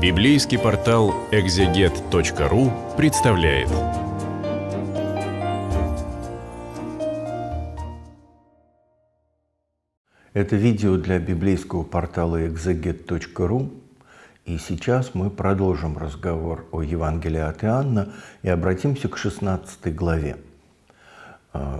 Библейский портал экзегет.ру представляет. Это видео для библейского портала экзегет.ру. И сейчас мы продолжим разговор о Евангелии от Иоанна и обратимся к 16 главе.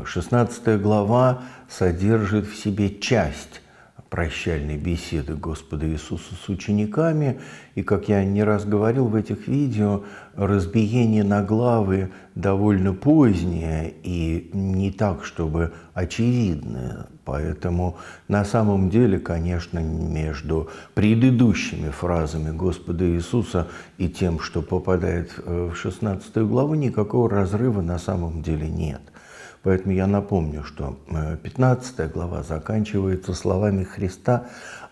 16 глава содержит в себе часть прощальной беседы Господа Иисуса с учениками. И, как я не раз говорил в этих видео, разбиение на главы довольно позднее и не так, чтобы очевидное. Поэтому на самом деле, конечно, между предыдущими фразами Господа Иисуса и тем, что попадает в 16 главу, никакого разрыва на самом деле нет – Поэтому я напомню, что 15 э, глава заканчивается словами Христа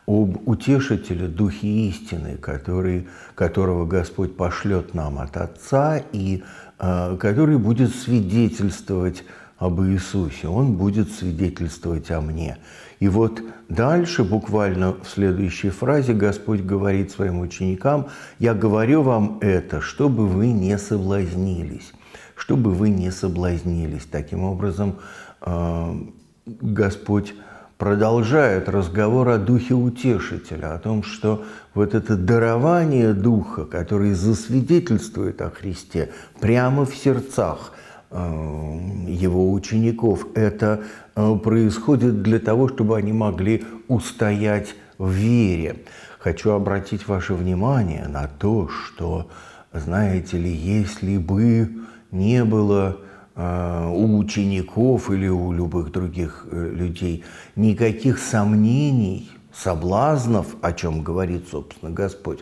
об утешителе Духе истины, который, которого Господь пошлет нам от Отца и э, который будет свидетельствовать об Иисусе, Он будет свидетельствовать о мне. И вот дальше, буквально в следующей фразе, Господь говорит своим ученикам, «Я говорю вам это, чтобы вы не соблазнились» чтобы вы не соблазнились. Таким образом, э, Господь продолжает разговор о Духе Утешителя, о том, что вот это дарование Духа, который засвидетельствует о Христе прямо в сердцах э, его учеников, это э, происходит для того, чтобы они могли устоять в вере. Хочу обратить ваше внимание на то, что, знаете ли, если бы не было а, у учеников или у любых других э, людей никаких сомнений, соблазнов, о чем говорит, собственно, Господь,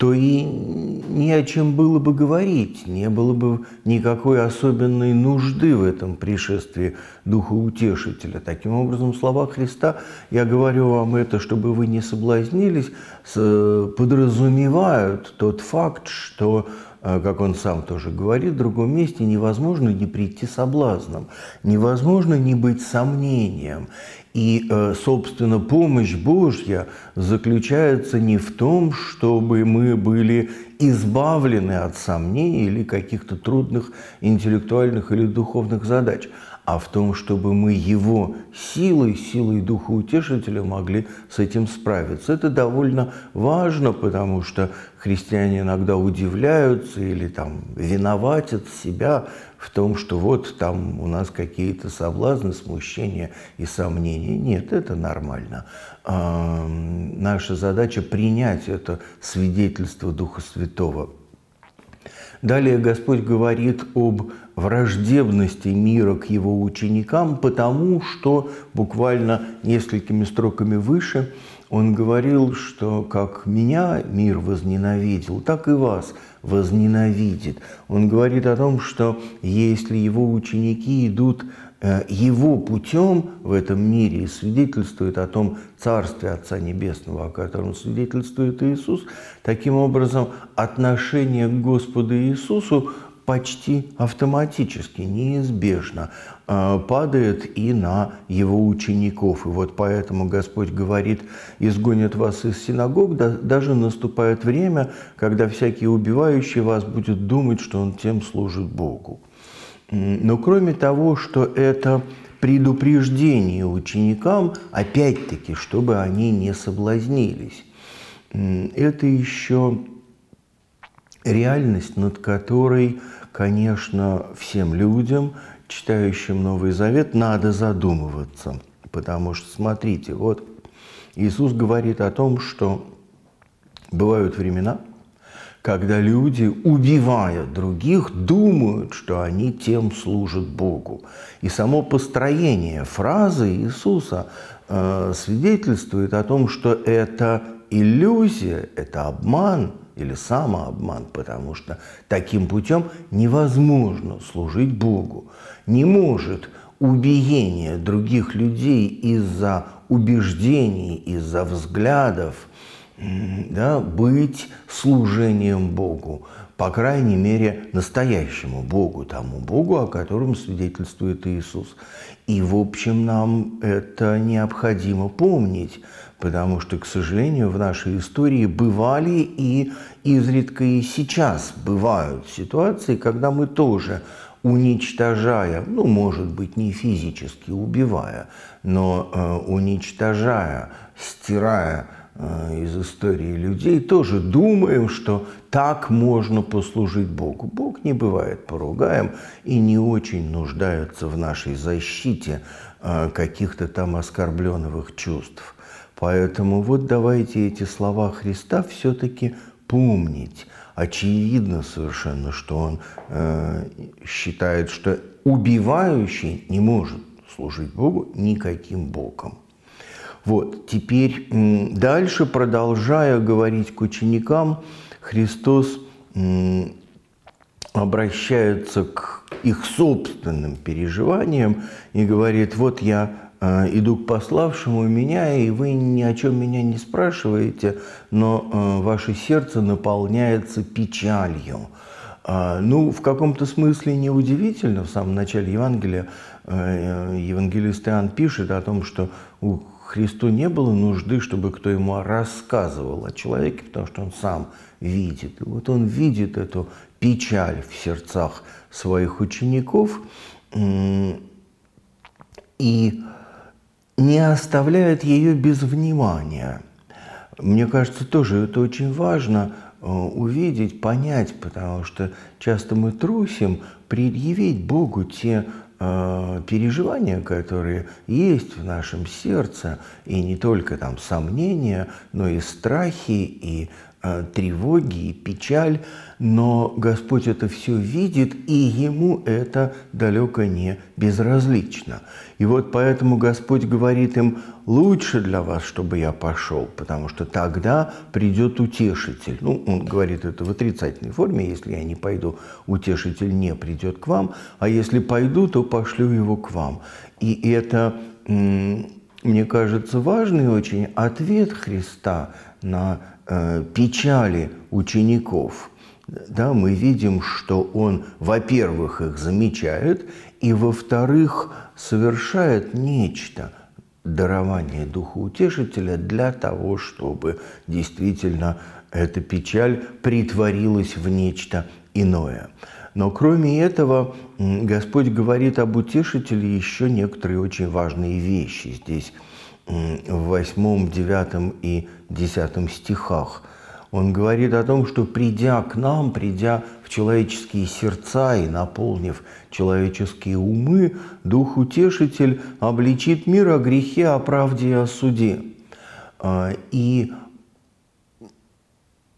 то и ни о чем было бы говорить, не было бы никакой особенной нужды в этом пришествии Духа Утешителя. Таким образом, слова Христа «Я говорю вам это, чтобы вы не соблазнились» подразумевают тот факт, что как он сам тоже говорит, в другом месте невозможно не прийти соблазном, невозможно не быть сомнением. И, э, собственно, помощь Божья заключается не в том, чтобы мы были избавлены от сомнений или каких-то трудных интеллектуальных или духовных задач, а в том, чтобы мы его силой, силой Духа Утешителя могли с этим справиться. Это довольно важно, потому что христиане иногда удивляются или там виноватят себя в том, что вот там у нас какие-то соблазны, смущения и сомнения. Нет, это нормально. А, наша задача принять это свидетельство Духа Святого. Далее Господь говорит об враждебности мира к его ученикам, потому что буквально несколькими строками выше он говорил, что как меня мир возненавидел, так и вас возненавидит. Он говорит о том, что если его ученики идут Э, его путем в этом мире свидетельствует о том Царстве Отца Небесного, о котором свидетельствует Иисус. Таким образом, отношение к Господу Иисусу почти автоматически, неизбежно э, падает и на его учеников. И вот поэтому Господь говорит, изгонят вас из синагог, даже наступает время, когда всякий убивающий вас будет думать, что он тем служит Богу. Но кроме того, что это предупреждение ученикам, опять-таки, чтобы они не соблазнились, это еще реальность, над которой, конечно, всем людям, читающим Новый Завет, надо задумываться. Потому что, смотрите, вот Иисус говорит о том, что бывают времена – когда люди, убивая других, думают, что они тем служат Богу. И само построение фразы Иисуса э, свидетельствует о том, что это иллюзия, это обман или самообман, потому что таким путем невозможно служить Богу. Не может убиение других людей из-за убеждений, из-за взглядов – да, быть служением Богу. По крайней мере, настоящему Богу, тому Богу, о котором свидетельствует Иисус. И, в общем, нам это необходимо помнить, потому что, к сожалению, в нашей истории бывали и изредка и сейчас бывают ситуации, когда мы тоже уничтожая, ну, может быть, не физически убивая, но э, уничтожая, стирая из истории людей, тоже думаем, что так можно послужить Богу. Бог не бывает поругаем и не очень нуждается в нашей защите э, каких-то там оскорбленных чувств. Поэтому вот давайте эти слова Христа все-таки помнить. Очевидно совершенно, что он э, считает, что убивающий не может служить Богу никаким Богом. Вот, теперь дальше, продолжая говорить к ученикам, Христос обращается к их собственным переживаниям и говорит, вот я Э, иду к пославшему меня, и вы ни о чем меня не спрашиваете, но э, ваше сердце наполняется печалью. Э, ну, в каком-то смысле неудивительно, в самом начале Евангелия евангелист Иоанн пишет о том, что у Христу не было нужды, чтобы кто ему рассказывал о человеке, потому что он сам видит. И вот он видит эту печаль в сердцах своих учеников, и не оставляет ее без внимания. Мне кажется, тоже это очень важно э, увидеть, понять, потому что часто мы трусим предъявить Богу те переживания, которые есть в нашем сердце, и не только там сомнения, но и страхи, и э, тревоги, и печаль, но Господь это все видит, и Ему это далеко не безразлично. И вот поэтому Господь говорит им, лучше для вас, чтобы я пошел, потому что тогда придет утешитель. Ну, он говорит это в отрицательной форме, если я не пойду, утешитель не придет к вам, а если пойду, то пошлю его к вам. И это, мне кажется, важный очень ответ Христа на э, печали учеников – да, мы видим, что он, во-первых, их замечает, и, во-вторых, совершает нечто, дарование Духа Утешителя для того, чтобы действительно эта печаль притворилась в нечто иное. Но кроме этого, Господь говорит об утешителе еще некоторые очень важные вещи здесь в 8, 9 и 10 стихах – он говорит о том, что придя к нам, придя в человеческие сердца и наполнив человеческие умы, Дух Утешитель обличит мир о грехе, о правде и о суде. А, и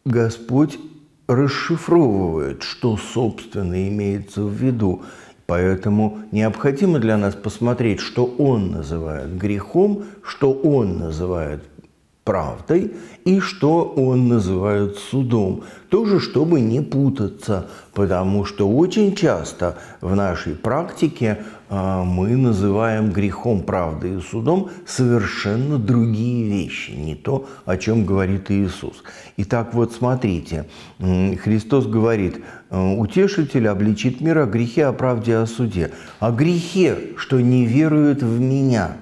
Господь расшифровывает, что, собственно, имеется в виду. Поэтому необходимо для нас посмотреть, что Он называет грехом, что Он называет правдой и что он называет судом. Тоже, чтобы не путаться, потому что очень часто в нашей практике а, мы называем грехом правдой и судом совершенно другие вещи, не то, о чем говорит Иисус. Итак, вот смотрите, Христос говорит, утешитель обличит мир о грехе, о правде, о суде. О грехе, что не веруют в меня,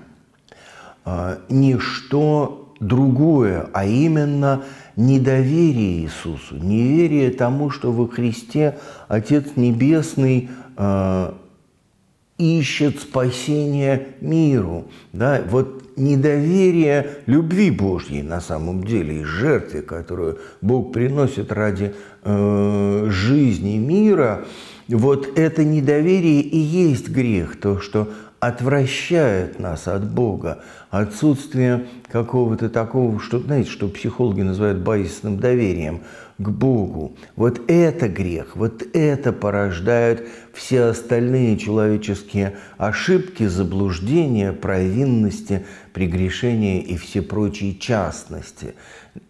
а, ничто другое, а именно недоверие Иисусу, неверие тому, что во Христе Отец Небесный э, ищет спасение миру. Да? Вот недоверие любви Божьей на самом деле и жертве, которую Бог приносит ради э, жизни мира, вот это недоверие и есть грех, то, что отвращает нас от Бога, отсутствие какого-то такого, что, знаете, что психологи называют базисным доверием к Богу. Вот это грех, вот это порождает все остальные человеческие ошибки, заблуждения, провинности, прегрешения и все прочие частности.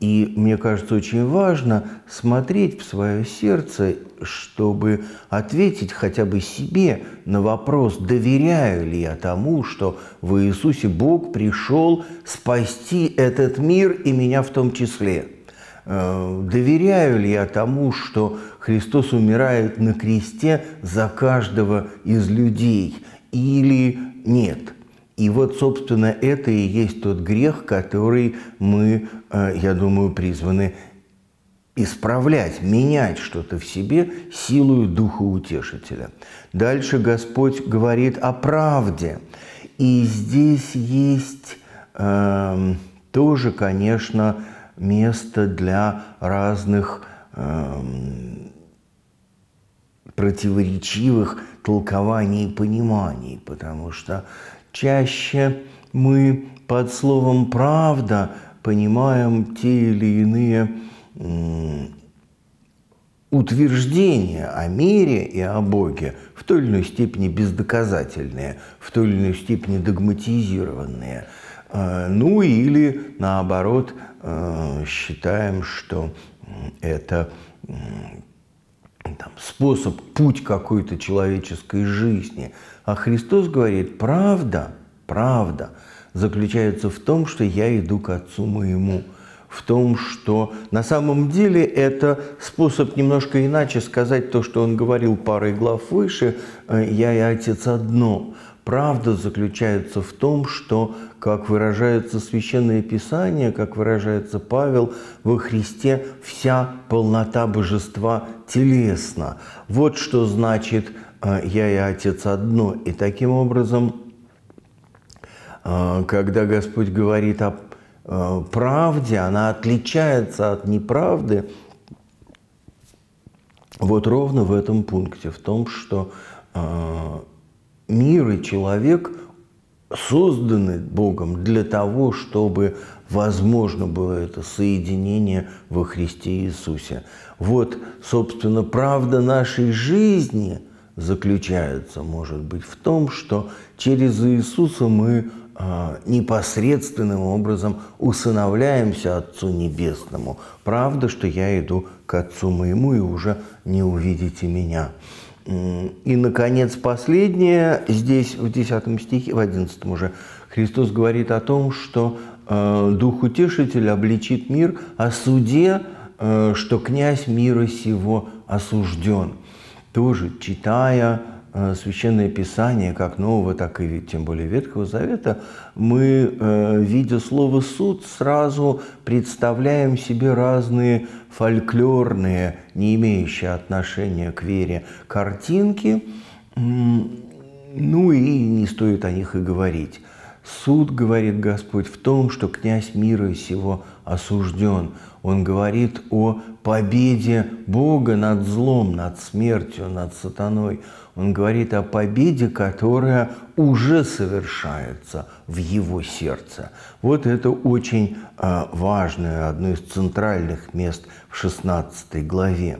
И мне кажется, очень важно смотреть в свое сердце, чтобы ответить хотя бы себе на вопрос, доверяю ли я тому, что в Иисусе Бог пришел спасти этот мир и меня в том числе. Э, доверяю ли я тому, что Христос умирает на кресте за каждого из людей или нет? И вот, собственно, это и есть тот грех, который мы, э, я думаю, призваны исправлять, менять что-то в себе силою Духа Утешителя. Дальше Господь говорит о правде. И здесь есть э, тоже, конечно, место для разных э, противоречивых толкований и пониманий, потому что чаще мы под словом «правда» понимаем те или иные утверждения о мире и о Боге в той или иной степени бездоказательные, в той или иной степени догматизированные. Э, ну или наоборот э, считаем, что это там, способ, путь какой-то человеческой жизни. А Христос говорит, правда, правда заключается в том, что я иду к Отцу моему – в том, что на самом деле это способ немножко иначе сказать то, что он говорил парой глав выше э, «Я и Отец одно». Правда заключается в том, что, как выражается Священное Писание, как выражается Павел, во Христе вся полнота божества телесна. Вот что значит «Я и Отец одно». И таким образом, э, когда Господь говорит о Э, правде, она отличается от неправды вот ровно в этом пункте, в том, что мир и человек созданы Богом для того, чтобы возможно было это соединение во Христе Иисусе. Вот, собственно, правда нашей жизни заключается, может быть, в том, что через Иисуса мы а, непосредственным образом усыновляемся Отцу Небесному. Правда, что я иду к Отцу моему, и уже не увидите меня. И, наконец, последнее, здесь в 10 стихе, в 11 уже, Христос говорит о том, что э, Дух Утешитель обличит мир о суде, э, что князь мира сего осужден. Тоже читая Э, Священное Писание, как Нового, так и тем более Ветхого Завета, мы, э, видя слово «суд», сразу представляем себе разные фольклорные, не имеющие отношения к вере, картинки, ну и не стоит о них и говорить. Суд, говорит Господь, в том, что князь мира сего осужден. Он говорит о победе Бога над злом, над смертью, над сатаной. Он говорит о победе, которая уже совершается в его сердце. Вот это очень а, важное, одно из центральных мест в 16 главе.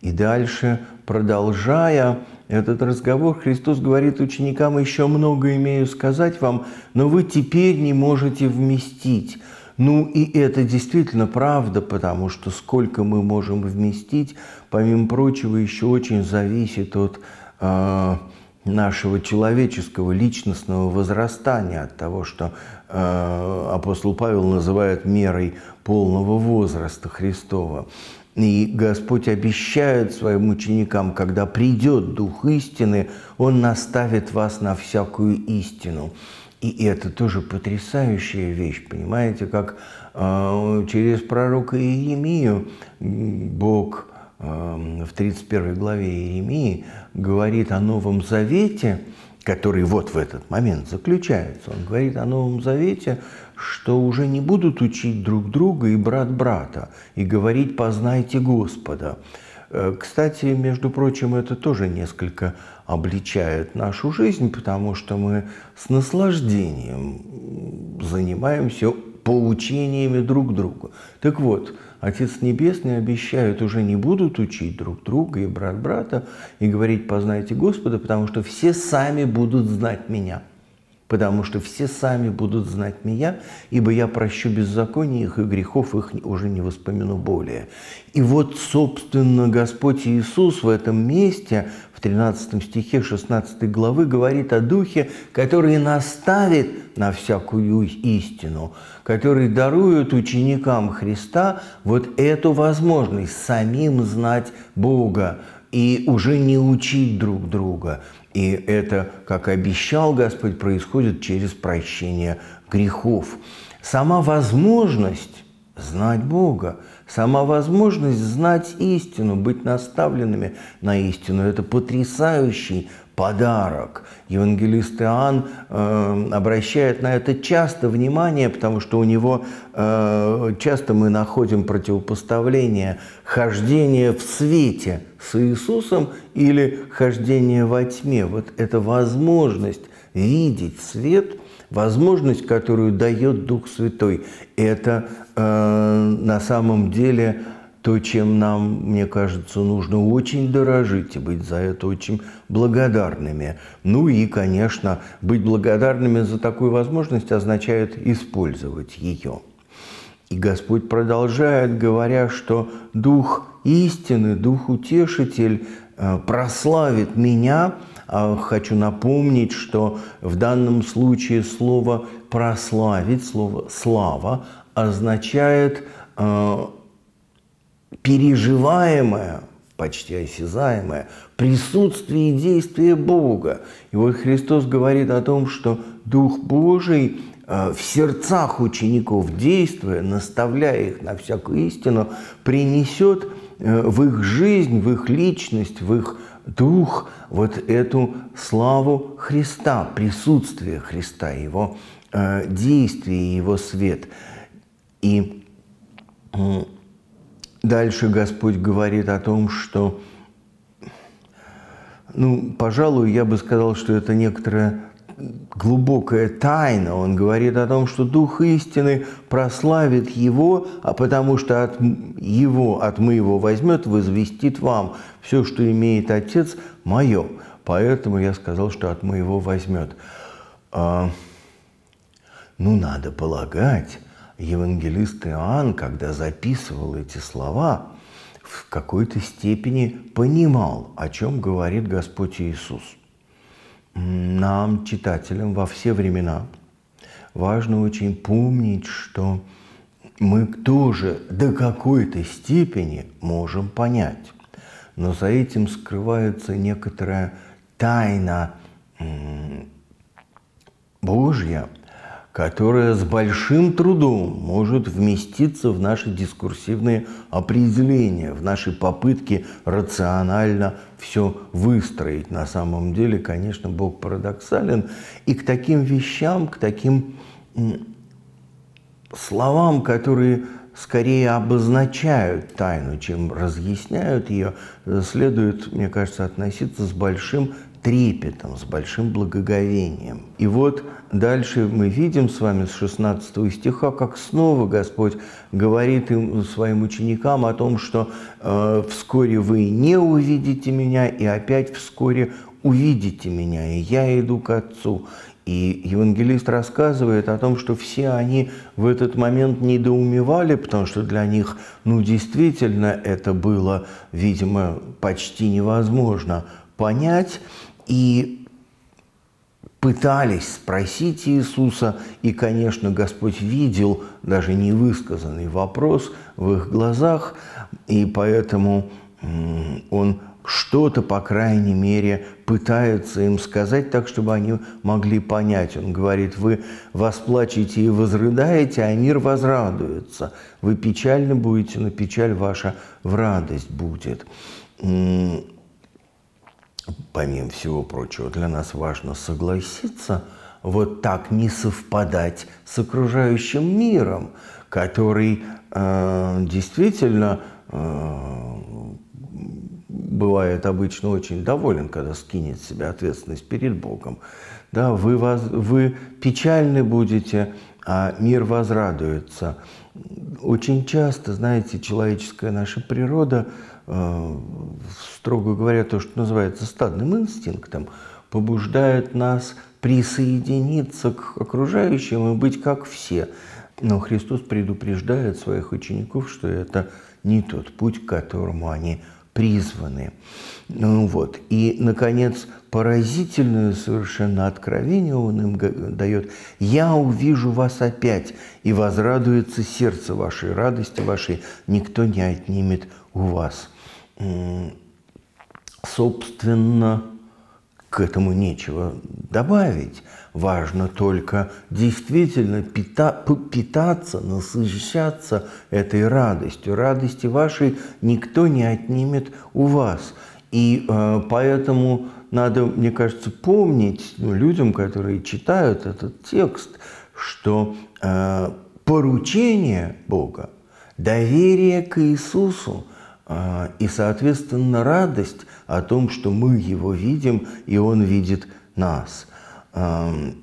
И дальше, продолжая этот разговор, Христос говорит ученикам, еще много имею сказать вам, но вы теперь не можете вместить. Ну и это действительно правда, потому что сколько мы можем вместить, помимо прочего, еще очень зависит от э, нашего человеческого личностного возрастания, от того, что э, апостол Павел называет мерой полного возраста Христова. И Господь обещает своим ученикам, когда придет Дух истины, Он наставит вас на всякую истину. И это тоже потрясающая вещь, понимаете, как э, через пророка Иеремию Бог э, в 31 главе Иеремии говорит о Новом Завете, который вот в этот момент заключается. Он говорит о Новом Завете, что уже не будут учить друг друга и брат брата, и говорить «познайте Господа». Э, кстати, между прочим, это тоже несколько обличает нашу жизнь, потому что мы с наслаждением занимаемся поучениями друг друга. Так вот, Отец Небесный обещает, уже не будут учить друг друга и брат брата и говорить «познайте Господа», потому что все сами будут знать Меня. Потому что все сами будут знать меня, ибо я прощу беззаконие их и грехов их уже не воспомяну более. И вот, собственно, Господь Иисус в этом месте, в 13 стихе 16 главы, говорит о Духе, который наставит на всякую истину, который дарует ученикам Христа вот эту возможность самим знать Бога, и уже не учить друг друга, и это, как обещал Господь, происходит через прощение грехов. Сама возможность знать Бога, сама возможность знать истину, быть наставленными на истину – это потрясающий подарок. Евангелист Иоанн э, обращает на это часто внимание, потому что у него э, часто мы находим противопоставление хождения в свете с Иисусом или хождение во тьме. Вот эта возможность видеть свет, возможность, которую дает Дух Святой, это э, на самом деле – то, чем нам, мне кажется, нужно очень дорожить и быть за это очень благодарными. Ну и, конечно, быть благодарными за такую возможность означает использовать ее. И Господь продолжает, говоря, что Дух истины, Дух Утешитель э, прославит меня. А хочу напомнить, что в данном случае слово «прославить», слово «слава» означает э, переживаемое, почти осязаемое присутствие и действие Бога. И вот Христос говорит о том, что Дух Божий э, в сердцах учеников действуя, наставляя их на всякую истину, принесет э, в их жизнь, в их личность, в их дух вот эту славу Христа, присутствие Христа, Его э, действие, Его свет. И Дальше Господь говорит о том, что, ну, пожалуй, я бы сказал, что это некоторая глубокая тайна. Он говорит о том, что Дух истины прославит Его, а потому что от Его, от моего возьмет, возвестит вам. Все, что имеет Отец, мое. Поэтому я сказал, что от моего возьмет. А, ну, надо полагать, евангелист Иоанн, когда записывал эти слова, в какой-то степени понимал, о чем говорит Господь Иисус. Нам, читателям, во все времена важно очень помнить, что мы тоже до какой-то степени можем понять. Но за этим скрывается некоторая тайна Божья – которая с большим трудом может вместиться в наши дискурсивные определения, в наши попытки рационально все выстроить. На самом деле, конечно, Бог парадоксален. И к таким вещам, к таким словам, которые скорее обозначают тайну, чем разъясняют ее, следует, мне кажется, относиться с большим трепетом, с большим благоговением. И вот дальше мы видим с вами с 16 стиха, как снова Господь говорит им, своим ученикам о том, что э, вскоре вы не увидите меня, и опять вскоре увидите меня, и я иду к Отцу. И евангелист рассказывает о том, что все они в этот момент недоумевали, потому что для них, ну, действительно, это было, видимо, почти невозможно понять и пытались спросить Иисуса, и, конечно, Господь видел даже невысказанный вопрос в их глазах, и поэтому Он что-то, по крайней мере, пытается им сказать так, чтобы они могли понять. Он говорит, вы восплачете и возрыдаете, а мир возрадуется. Вы печально будете, но печаль ваша в радость будет помимо всего прочего, для нас важно согласиться вот так не совпадать с окружающим миром, который э, действительно э, бывает обычно очень доволен, когда скинет себе ответственность перед Богом. Да, вы, воз, вы печальны будете, а мир возрадуется. Очень часто, знаете, человеческая наша природа – строго говоря, то, что называется стадным инстинктом, побуждает нас присоединиться к окружающим и быть как все. Но Христос предупреждает своих учеников, что это не тот путь, к которому они призваны. Ну, вот. И, наконец, поразительное совершенно откровение он им дает. «Я увижу вас опять, и возрадуется сердце вашей, радости вашей никто не отнимет у вас». Собственно, к этому нечего добавить. Важно только действительно пита питаться, насыщаться этой радостью. Радости вашей никто не отнимет у вас. И э, поэтому надо, мне кажется, помнить ну, людям, которые читают этот текст, что э, поручение Бога, доверие к Иисусу – и, соответственно, радость о том, что мы Его видим, и Он видит нас.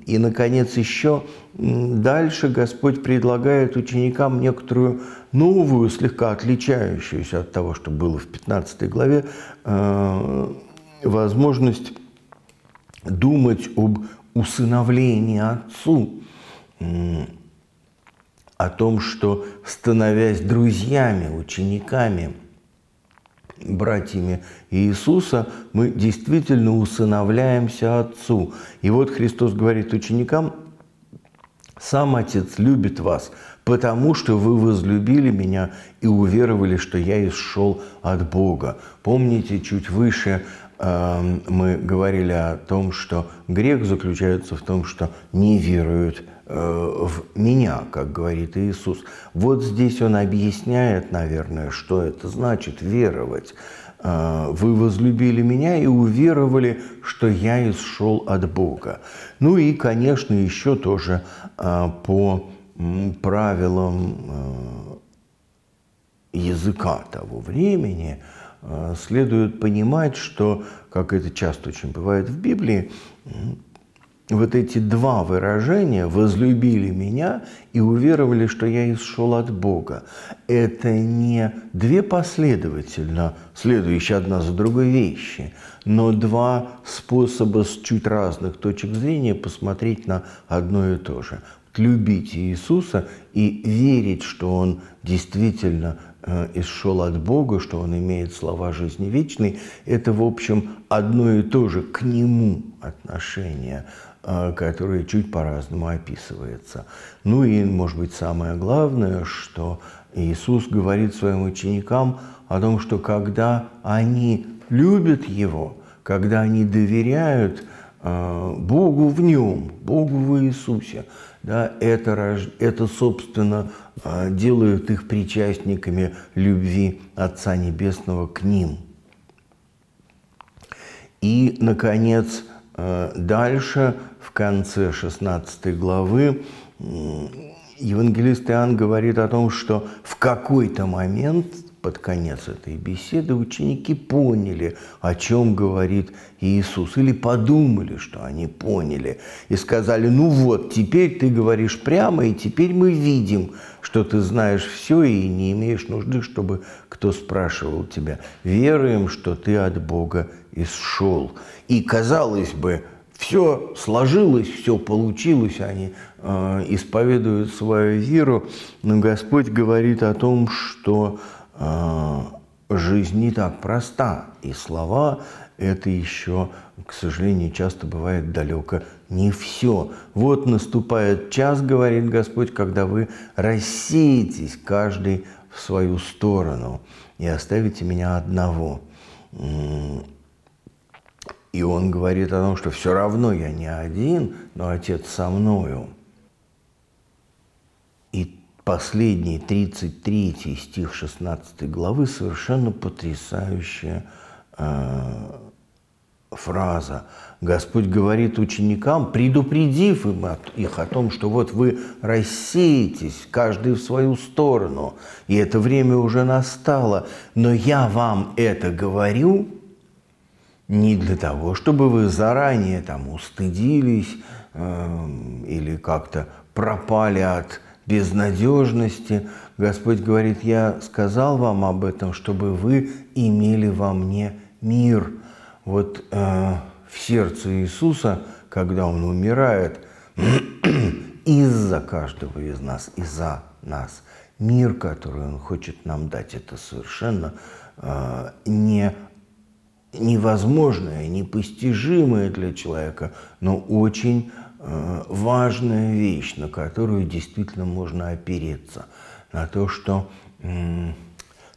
И, наконец, еще дальше Господь предлагает ученикам некоторую новую, слегка отличающуюся от того, что было в 15 главе, а, возможность думать об усыновлении Отцу, о том, что, становясь друзьями, учениками – братьями Иисуса, мы действительно усыновляемся Отцу. И вот Христос говорит ученикам, «Сам Отец любит вас, потому что вы возлюбили меня и уверовали, что я исшел от Бога». Помните, чуть выше мы говорили о том, что грех заключается в том, что не веруют Э, в меня, как говорит Иисус. Вот здесь он объясняет, наверное, что это значит веровать. Э, Вы возлюбили меня и уверовали, что я исшел от Бога. Ну и, конечно, еще тоже э, по правилам языка того времени следует понимать, что, как это часто очень бывает в Библии, вот эти два выражения «возлюбили меня» и «уверовали, что я исшел от Бога» – это не две последовательно следующие одна за другой вещи, но два способа с чуть разных точек зрения посмотреть на одно и то же. Любить Иисуса и верить, что Он действительно э, исшел от Бога, что Он имеет слова жизни вечной, это, в общем, одно и то же к Нему отношение – а, которые чуть по-разному описывается. Ну и, может быть, самое главное, что Иисус говорит своим ученикам о том, что когда они любят Его, когда они доверяют э, Богу в Нем, Богу в Иисусе, да, это, это, собственно, э, делает их причастниками любви Отца Небесного к ним. И, наконец, э, дальше в конце 16 главы евангелист Иоанн говорит о том, что в какой-то момент под конец этой беседы ученики поняли, о чем говорит Иисус, или подумали, что они поняли, и сказали, ну вот, теперь ты говоришь прямо, и теперь мы видим, что ты знаешь все и не имеешь нужды, чтобы кто спрашивал тебя. Веруем, что ты от Бога исшел. И, казалось бы, все сложилось, все получилось, они э, исповедуют свою веру, но Господь говорит о том, что жизнь не так проста, и слова это еще, к сожалению, часто бывает далеко не все. Вот наступает час, говорит Господь, когда вы рассеетесь каждый в свою сторону и оставите меня одного. И он говорит о том, что все равно я не один, но Отец со мною. Последний, 33 стих 16 главы, совершенно потрясающая э, фраза. Господь говорит ученикам, предупредив им от, их о том, что вот вы рассеетесь, каждый в свою сторону, и это время уже настало, но я вам это говорю – не для того, чтобы вы заранее там устыдились э, или как-то пропали от безнадежности. Господь говорит, я сказал вам об этом, чтобы вы имели во мне мир. Вот э, в сердце Иисуса, когда Он умирает из-за каждого из нас, из-за нас. Мир, который Он хочет нам дать, это совершенно э, не невозможное, непостижимое для человека, но очень важная вещь, на которую действительно можно опереться. На то, что э,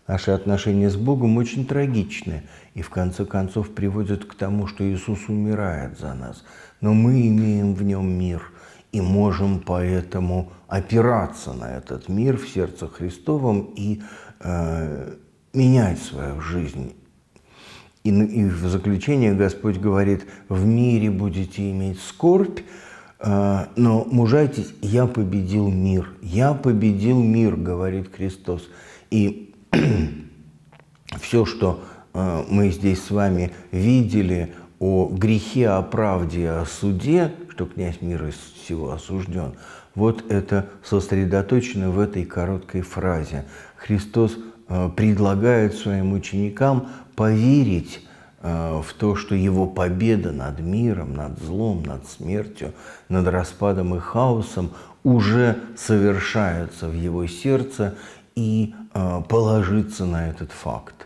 наши отношения с Богом очень трагичны и в конце концов приводят к тому, что Иисус умирает за нас. Но мы имеем в нем мир и можем поэтому опираться на этот мир в сердце Христовом и э, менять свою жизнь и, и в заключение Господь говорит, в мире будете иметь скорбь, но мужайтесь, я победил мир. Я победил мир, говорит Христос. И все, что а, мы здесь с вами видели о грехе, о правде, о суде, что князь мира всего осужден, вот это сосредоточено в этой короткой фразе. Христос а, предлагает своим ученикам поверить в то, что его победа над миром, над злом, над смертью, над распадом и хаосом уже совершается в его сердце и э, положиться на этот факт.